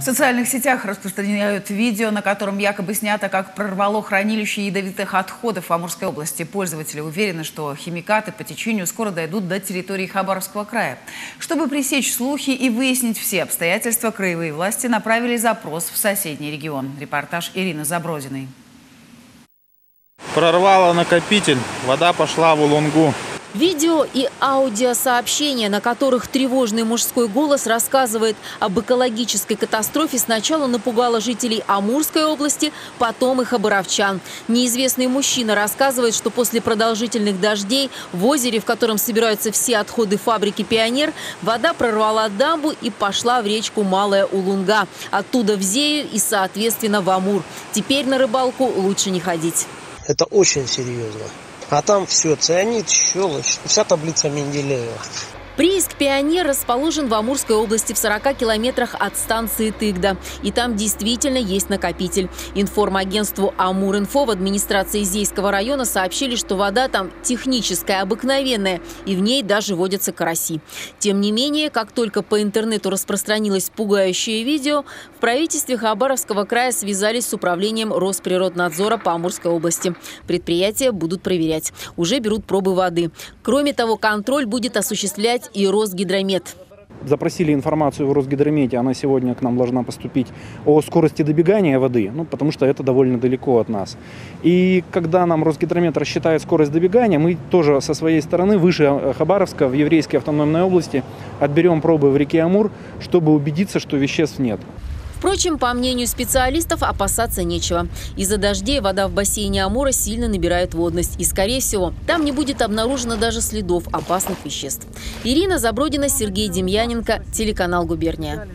В социальных сетях распространяют видео, на котором якобы снято, как прорвало хранилище ядовитых отходов в Амурской области. Пользователи уверены, что химикаты по течению скоро дойдут до территории Хабаровского края. Чтобы пресечь слухи и выяснить все обстоятельства, краевые власти направили запрос в соседний регион. Репортаж Ирины Забродиной. Прорвало накопитель, вода пошла в Улунгу. Видео и аудиосообщения, на которых тревожный мужской голос рассказывает об экологической катастрофе, сначала напугало жителей Амурской области, потом и хабаровчан. Неизвестный мужчина рассказывает, что после продолжительных дождей в озере, в котором собираются все отходы фабрики «Пионер», вода прорвала дамбу и пошла в речку Малая Улунга. Оттуда в Зею и, соответственно, в Амур. Теперь на рыбалку лучше не ходить. Это очень серьезно. А там все, цианид, щелочь, вся таблица Менделеева. Прииск «Пионер» расположен в Амурской области в 40 километрах от станции Тыгда. И там действительно есть накопитель. Информагентству «Амур-Инфо» в администрации Зейского района сообщили, что вода там техническая, обыкновенная, и в ней даже водятся караси. Тем не менее, как только по интернету распространилось пугающее видео, в правительстве Хабаровского края связались с управлением Росприроднадзора по Амурской области. Предприятия будут проверять. Уже берут пробы воды. Кроме того, контроль будет осуществлять и Росгидромет. Запросили информацию в Росгидромете, она сегодня к нам должна поступить, о скорости добегания воды, ну, потому что это довольно далеко от нас. И когда нам Росгидромет рассчитает скорость добегания, мы тоже со своей стороны, выше Хабаровска, в Еврейской автономной области, отберем пробы в реке Амур, чтобы убедиться, что веществ нет. Впрочем, по мнению специалистов, опасаться нечего. Из-за дождей вода в бассейне Амура сильно набирает водность. И, скорее всего, там не будет обнаружено даже следов опасных веществ. Ирина Забродина, Сергей Демьяненко, телеканал «Губерния».